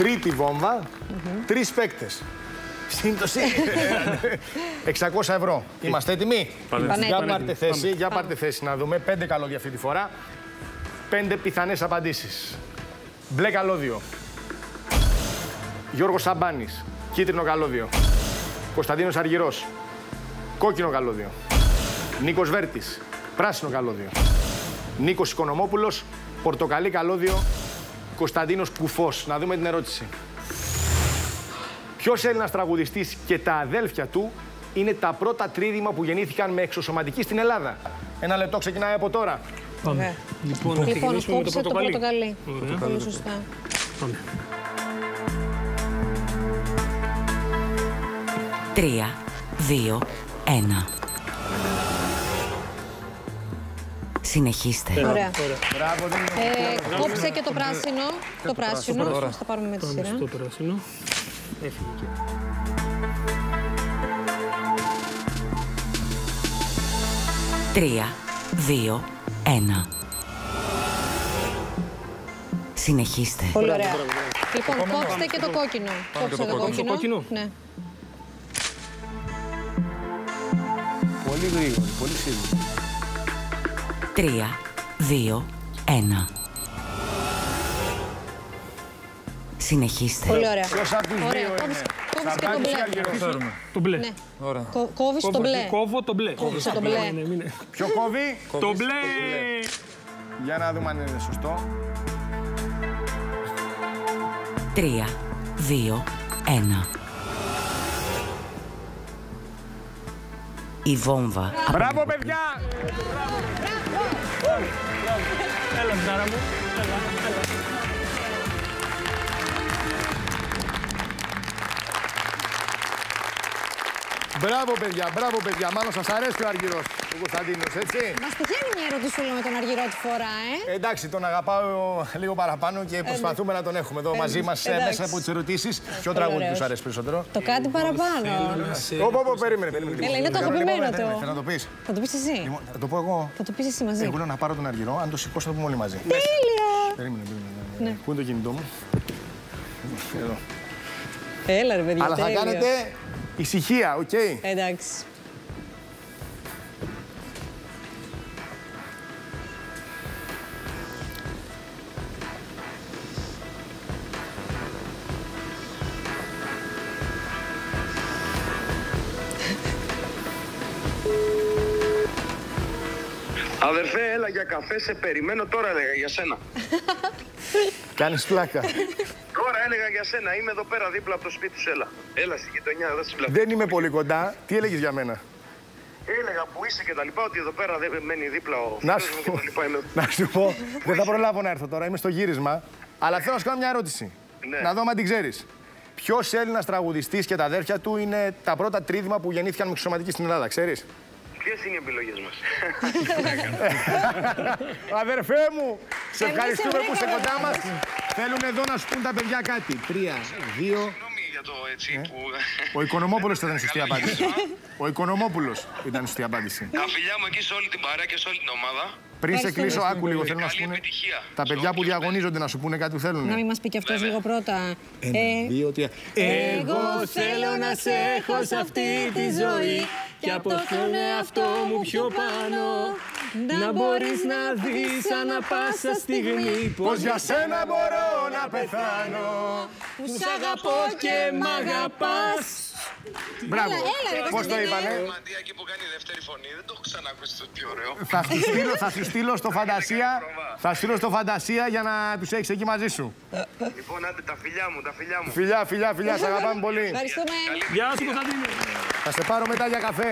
Τρίτη βόμβα, τρεις παίκτες. Σύμπτωση. 600 ευρώ. Είμαστε έτοιμοι; Πανέτοιμοι. Για πάρτε θέση, για πάρτε θέση να δούμε. Πέντε καλώδια αυτή τη φορά. Πέντε πιθανές απαντήσεις. Μπλε καλώδιο. Γιώργος Σαμπάνης. Κίτρινο καλώδιο. Κωνσταντίνος Αργυρός. Κόκκινο καλώδιο. Νίκος Βέρτης. Πράσινο καλώδιο. Νίκος Οικονομόπουλος. Πορτοκαλί καλώδιο. Κωνσταντίνος Κουφός. Να δούμε την ερώτηση. Ποιος Έλληνας τραγουδιστής και τα αδέλφια του είναι τα πρώτα τρίδημα που γεννήθηκαν με εξωσωματική στην Ελλάδα; Ένα λεπτό ξεκινάει από τώρα. Πάμε. Λοιπόν, να Λοιπόν, ξεκινήσουμε με το κόψε το πορτοκαλί. πορτοκαλί. Ωραία. Πολύ σωστά. Πάμε. Τρία, δύο, ένα. Συνεχίστε. Ωραία. Μπράβο, ε, κόψε και το πράσινο. Το πράσινο. Θα πάρουμε με τη σειρά. Το πράσινο. Έφυγε. Τρία, δύο, ένα. Συνεχίστε. Πολύ ωραία. Λοιπόν, κόψτε και το κόκκινο. Κόψτε το κόκκινο. κόκκινο. Ναι. Πολύ γρήγορα, πολύ σύντομα. 3, 2, 1. Συνεχίστε. Πολύ ωραία. Ωραία. Κόβεις και το ναι. μπλε. Το μπλε. Μπλε. Κόβω το μπλε. Ποιο κόβει; Το μπλε. Για να δούμε αν είναι σωστό. 3, 2, 1. Η βόμβα Μπράβο, παιδιά! Έλα, ψάρα μου. Έλα, έλα. Μπράβο, παιδιά, μπράβο, παιδιά. Μάλλον σα αρέσει ο Αργυρός, ο Κωνσταντίνος, έτσι. Μας τυχαίνει μια ερωτησούλα με τον Αργυρό τη φορά, ε. Ε, Εντάξει, τον αγαπάω λίγο παραπάνω και προσπαθούμε να τον έχουμε εδώ μαζί μας εντάξει. μέσα από τις ερωτήσεις. Ποιο τραγούδι ωραίος. του αρέσει περισσότερο. Το κάτι παραπάνω. Ω, πω, πω, περίμενε, περίμενε. Έλα, είναι το αγαπημένο Θέλω του. να το πει. Θα το πεις εσύ. Θα το πω εγώ. Θα το πεις εσύ μαζί. Εγώ λέω να πάρω τον Αργυρό, αν το σηκώσω θα το πούμε όλοι μαζί. Τέλεια. Περίμενε, περίμενε. Πού είναι το κινητό μου. Εδώ. Έλα ρε παιδιά, Αλλά θα τέλειο. κάνετε ησυχία, οκ. Εντάξει. Αδερφέ, έλα για καφέ, σε περιμένω τώρα έλεγα για σένα. Κάνεις πλάκα. Τώρα έλεγα για σένα, είμαι εδώ πέρα δίπλα από το σπίτι σου, έλα. Έλα στη γειτονιά, εδώ στην πλατεία. Δεν είμαι πολύ κοντά. Τι έλεγες για μένα; Έλεγα που είσαι και τα λοιπά, ότι εδώ πέρα δεν μένει δίπλα ο Να φίλος σου μου και πω. τα λοιπά. Είμαι... Να σου πω. Δεν θα προλάβω να έρθω τώρα. Είμαι στο γύρισμα. Αλλά θέλω να σου κάνω μια ερώτηση. Ναι. Να δω αν την ξέρεις. Ποιος Έλληνας τραγουδιστής και τα αδέρφια του είναι τα πρώτα τρίδημα που γεννήθηκαν με εξωματική στην Ελλάδα, ξέρεις; Ποιες είναι οι επιλογές μας; Αδερφέ μου, σε Εμείς ευχαριστούμε σε που είσαι βρήκαμε. κοντά μας. Θέλουν εδώ να σου πούν τα παιδιά κάτι. Τρία, δύο. Συγγνώμη για το έτσι που. Ο Οικονομόπουλος ήταν η σωστή απάντηση. Ο Οικονομόπουλος ήταν η σωστή απάντηση. Τα φιλιά μου εκεί σε όλη την παρέα και σε όλη την ομάδα. Πριν σε Ευχαριστούμε. κλείσω, άκου λίγο. Θέλω να σου Καλή πούνε. επιτυχία. Τα παιδιά που διαγωνίζονται να σου πούνε κάτι που θέλουν. Να μην μας πει κι αυτός λίγο πρώτα. Ένα, Ε, δύο, τρία. Εγώ θέλω να σε έχω σε αυτή τη ζωή και από τον εαυτό μου πιο πάνω να μπορείς να δεις ανα πάσα στιγμή Πως για σένα μπορώ να πεθάνω. που σ' αγαπώ και μ' αγαπάς Μπράβο. Έλα, έλα, ρε, Πώς το Κωνσταντίνε. είπανε; Μαντία εκεί που κάνει δεύτερη φωνή, δεν το έχω ξανακούσει το τι ωραίο. Θα σου στείλω, θα σου στείλω στο φαντασία. Θα σου στείλω στο φαντασία για να τους έχεις εκεί μαζί σου. Λοιπόν, άντε τα φιλιά μου, τα φιλιά μου. Φιλιά, φιλιά, φιλιά, σε αγαπάμε πολύ. Ευχαριστούμε Γεια σου Κωνσταντίνε. Θα σε πάρω μετά για καφέ.